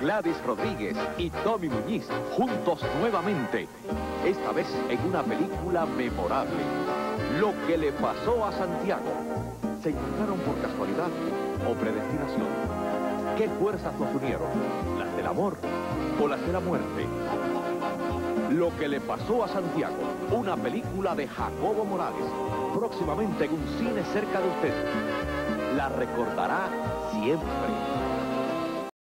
Gladys Rodríguez y Tommy Muñiz, juntos nuevamente, esta vez en una película memorable. Lo que le pasó a Santiago. ¿Se encontraron por casualidad o predestinación? ¿Qué fuerzas los unieron? ¿Las del amor o las de la muerte? Lo que le pasó a Santiago, una película de Jacobo Morales, próximamente en un cine cerca de usted. La recordará siempre.